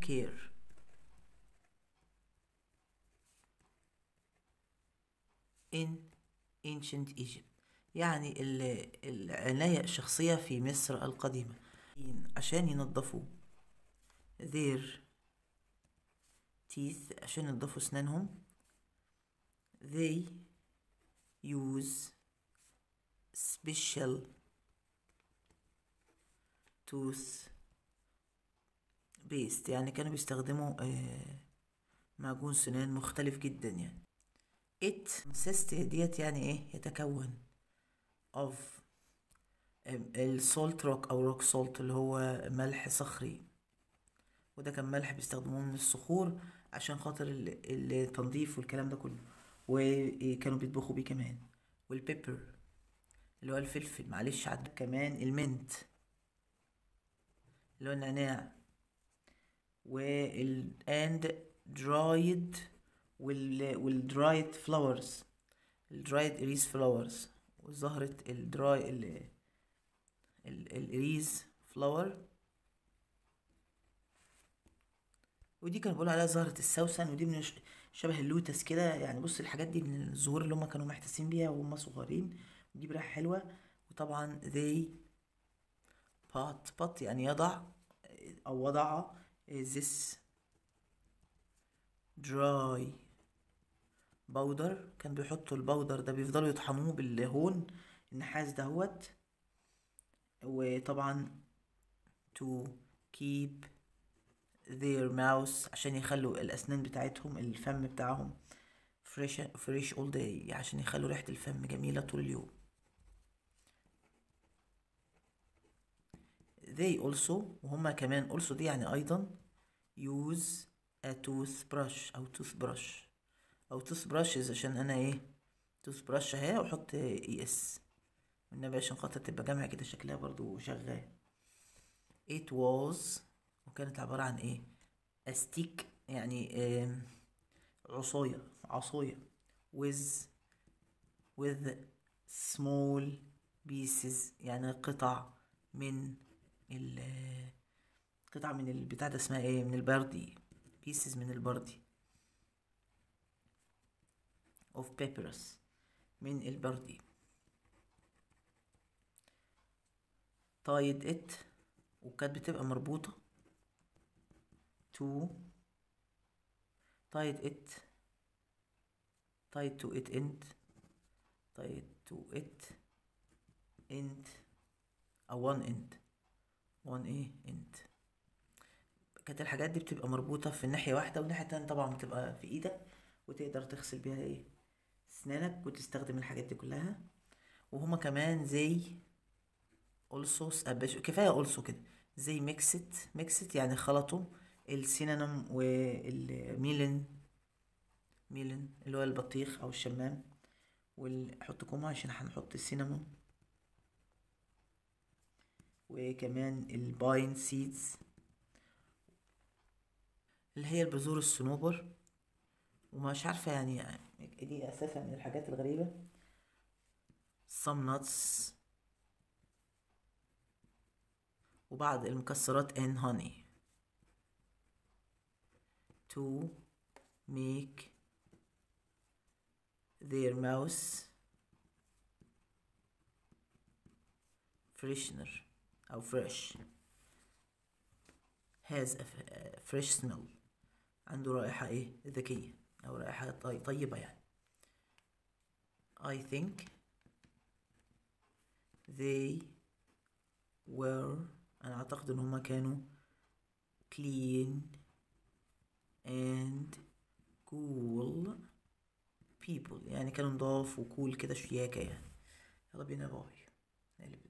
care in ancient Egypt. يعني ال- العناية الشخصية في مصر القديمة. عشان ينظفوا their teeth عشان ينظفوا أسنانهم they use special tooth paste يعني كانوا بيستخدموا آه، معجون سنان مختلف جدا يعني. It consist ديت يعني إيه؟ يتكون of السولت روك أو روك سولت اللي هو ملح صخري. وده كان ملح بيستخدموه من الصخور عشان خاطر ال- التنظيف والكلام ده كله. وكانوا بيطبخوا بيه كمان. وال pepper اللي هو الفلفل معلش عد كمان ال mint اللي هو النعناع. وال and dried وال وال dried flowers ال dried iris flowers وزهرة ال dried ال ال ال iris flower ودي كانوا بيقولوا عليها زهرة السوسن ودي من شبه اللوتس كده. يعني بص الحاجات دي من الزهور اللي هم كانوا محتاسين بيها وهم صغيرين. ودي بريحة حلوة. وطبعا they put put يعني يضع أو وضع this dry powder كان بيحطوا ال powder ده بيفضلوا يطحنوه بالهون النحاس دهوت وطبعا to keep their mouth عشان يخلوا الأسنان بتاعتهم الفم بتاعهم fresh fresh all day عشان يخلوا ريحة الفم جميلة طول اليوم. They also وهما كمان also دي يعني أيضا use a toothbrush أو toothbrush. أو toothbrushes عشان أنا إيه toothbrush أهي وأحط اي اس والنبي عشان خاطر تبقى جامعة كده شكلها برضو شغال. It was وكانت عبارة عن إيه استيك يعني آم، عصاية عصاية with with small pieces يعني قطع من ال قطع من البتاع ده اسمها إيه من البردي pieces من البردي. of papyrus من البردي. tied it وكانت بتبقى مربوطة. to tied it tied to it end tied to it end أو one end one إيه end كانت الحاجات دي بتبقى مربوطة في الناحية واحدة والناحية التانية طبعا بتبقى في إيدك وتقدر تغسل بيها إيه؟ أسنانك وتستخدم الحاجات دي كلها. وهما كمان زي also. كفاية also كده. زي mixed mixed يعني خلطوا ال cinnamon وال melon melon اللي هو البطيخ أو الشمام ونحط كومة عشان هنحط ال cinnamon وكمان ال pine seeds اللي هي البذور الصنوبر. ومش عارفة يعني دي أساسا من الحاجات الغريبة. some nuts. وبعض المكسرات and honey. to make their mouth freshener. أو fresh. Has a fresh smell. عنده رائحة إيه؟ ذكية. أو رائحة طي- طيبة يعني. I think they were أنا أعتقد إن هما كانوا clean and cool people. يعني كانوا نضاف وكول كده شياكة يعني. يلا بينا باي. نقلب